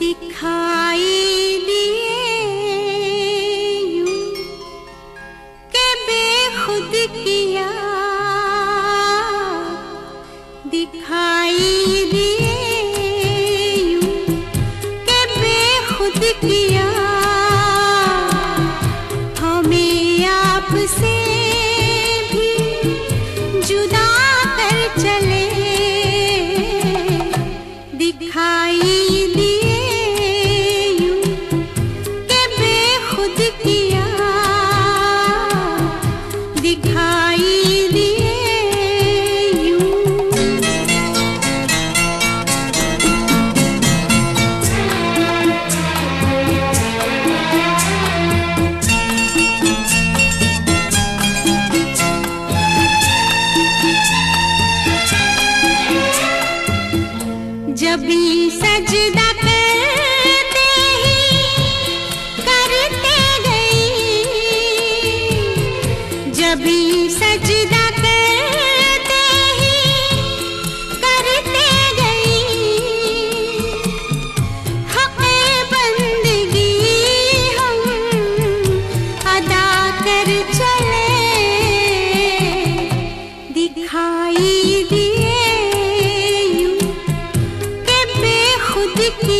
दिखाई दिए के बेखुद किया दिखाई दिए के किया हमें आपसे भी जुदा कर चले, दिखाई दिखाई दिए जब सजदा जब भी सजदा करते ही करते गई। बंदगी हम अदा कर चले। दिखाई दिए यूँ के बेखुद किया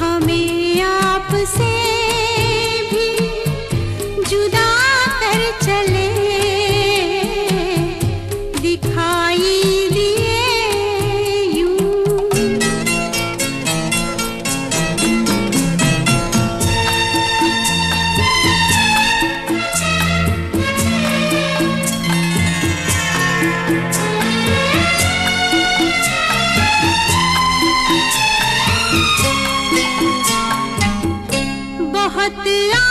हमें आपसे भी जुदा कर चले। बहुत आरज़ू